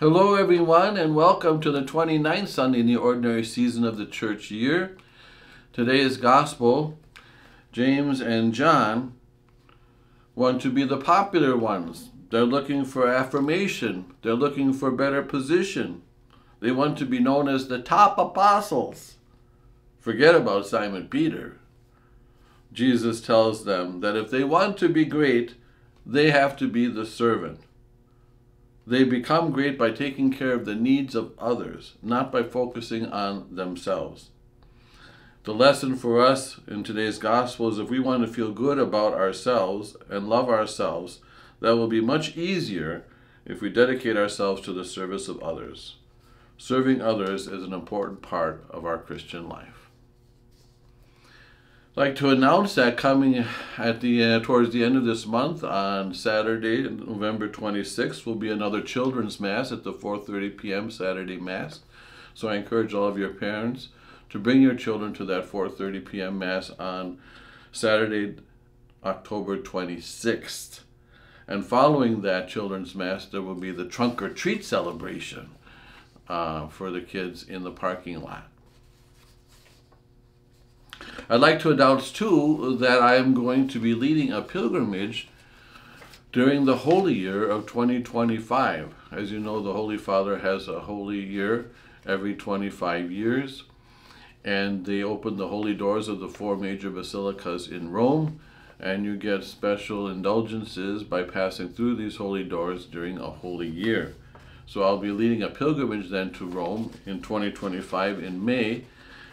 Hello, everyone, and welcome to the 29th Sunday in the ordinary season of the church year. Today's gospel, James and John want to be the popular ones. They're looking for affirmation, they're looking for better position. They want to be known as the top apostles. Forget about Simon Peter. Jesus tells them that if they want to be great, they have to be the servant. They become great by taking care of the needs of others, not by focusing on themselves. The lesson for us in today's gospel is if we want to feel good about ourselves and love ourselves, that will be much easier if we dedicate ourselves to the service of others. Serving others is an important part of our Christian life like to announce that coming at the uh, towards the end of this month on Saturday, November 26th, will be another children's mass at the 4:30 p.m. Saturday mass. So I encourage all of your parents to bring your children to that 4:30 p.m. mass on Saturday, October 26th. And following that children's mass, there will be the trunk or treat celebration uh, for the kids in the parking lot. I'd like to announce too that I am going to be leading a pilgrimage during the holy year of 2025. As you know, the Holy Father has a holy year every 25 years, and they open the holy doors of the four major basilicas in Rome, and you get special indulgences by passing through these holy doors during a holy year. So I'll be leading a pilgrimage then to Rome in 2025 in May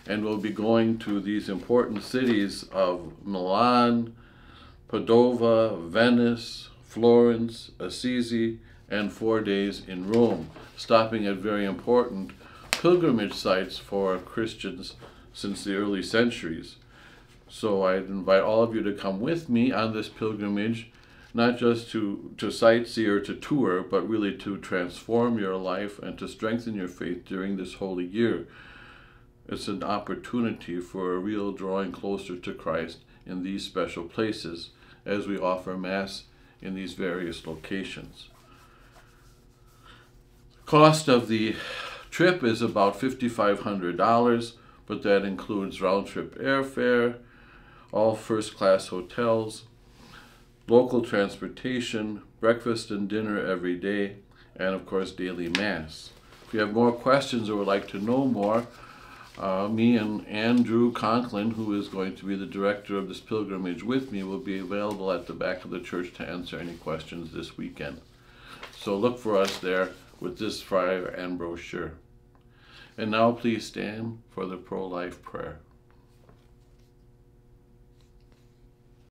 and we'll be going to these important cities of Milan, Padova, Venice, Florence, Assisi, and four days in Rome, stopping at very important pilgrimage sites for Christians since the early centuries. So I invite all of you to come with me on this pilgrimage, not just to, to sightsee or to tour, but really to transform your life and to strengthen your faith during this holy year. It's an opportunity for a real drawing closer to Christ in these special places as we offer Mass in these various locations. Cost of the trip is about $5,500, but that includes round trip airfare, all first class hotels, local transportation, breakfast and dinner every day, and of course daily Mass. If you have more questions or would like to know more, uh, me and Andrew Conklin, who is going to be the director of this pilgrimage with me, will be available at the back of the church to answer any questions this weekend. So look for us there with this flyer and brochure. And now please stand for the pro life prayer.